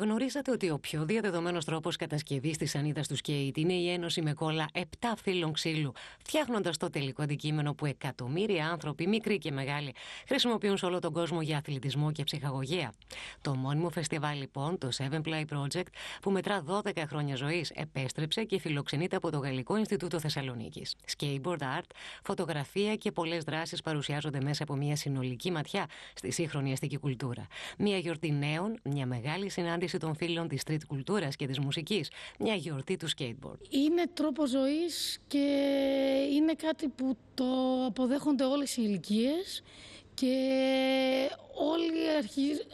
Γνωρίζατε ότι ο πιο διαδεδομένος τρόπος κατασκευής της σανίδα του σκέιτ είναι η ένωση με κόλλα 7 φύλων ξύλου, φτιάχνοντας το τελικό αντικείμενο που εκατομμύρια άνθρωποι, μικροί και μεγάλοι, χρησιμοποιούν σε όλο τον κόσμο για αθλητισμό και ψυχαγωγία. Το μόνιμο φεστιβάλ, λοιπόν, το Seven Play Project, που μετρά 12 χρόνια ζωής, επέστρεψε και φιλοξενείται από το Γαλλικό Ινστιτούτο Θεσσαλονίκης. Skateboard art, φωτογραφία και πολλές δράσεις παρουσιάζονται μέσα από μια συνολική ματιά στη σύγχρονη αστική κουλτούρα. Μια γιορτή νέων, μια μεγάλη συνάντηση συνάντηση των φίλων της street κουλτούρας και της μουσικής, μια γιορτή του skateboard. Είναι τρόπο ζωής και είναι κάτι που το αποδέχονται όλες οι ηλικίες και όλοι αρχίζουν,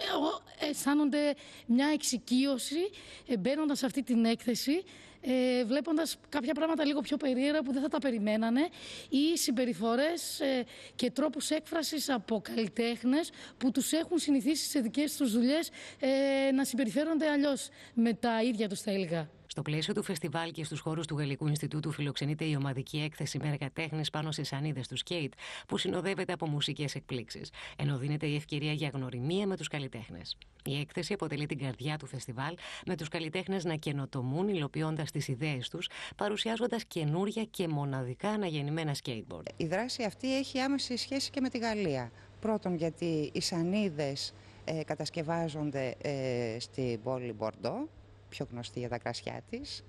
αισθάνονται μια εξοικείωση ε, μπαίνοντας σε αυτή την έκθεση, ε, βλέποντας κάποια πράγματα λίγο πιο περίεργα που δεν θα τα περιμένανε ή συμπεριφορές ε, και τρόπους έκφρασης από καλλιτέχνες που τους έχουν συνηθίσει σε δικές τους δουλειές ε, να συμπεριφέρονται αλλιώς με τα ίδια τους τα έργα. Στο πλαίσιο του φεστιβάλ και στους χώρους του Γαλλικού Ινστιτούτου φιλοξενείται η ομαδική έκθεση με εργατέχνες πάνω στι σανίδες του σκέιτ, που συνοδεύεται από μουσικές εκπλήξεις, ενώ δίνεται η ευκαιρία για γνωριμία με τους καλλιτέχνες. Η έκθεση αποτελεί την καρδιά του φεστιβάλ, με τους καλλιτέχνες να καινοτομούν υλοποιώντας τις ιδέες τους, παρουσιάζοντας καινούρια και μοναδικά αναγεννημένα skateboard. Η δράση αυτή έχει άμεση σχέση και με τη Γαλλία. Πρώτον, γιατί οι σανίδες ε, κατασκευάζονται ε, στην πόλη Μπορντό, πιο γνωστή για τα κρασιά της.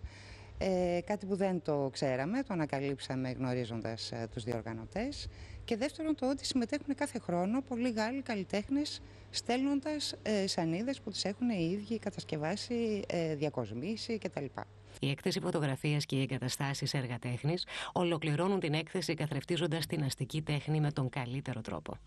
Ε, κάτι που δεν το ξέραμε, το ανακαλύψαμε γνωρίζοντας ε, τους διοργανωτές. Και δεύτερον το ότι συμμετέχουν κάθε χρόνο πολλοί Γάλλοι καλλιτέχνες στέλνοντας ε, σανίδες που τις έχουν οι ίδιοι κατασκευάσει, ε, διακοσμήσει κτλ. Η έκθεση φωτογραφίας και οι εγκαταστάσεις έργα τέχνης ολοκληρώνουν την έκθεση καθρεφτίζοντας την αστική τέχνη με τον καλύτερο τρόπο.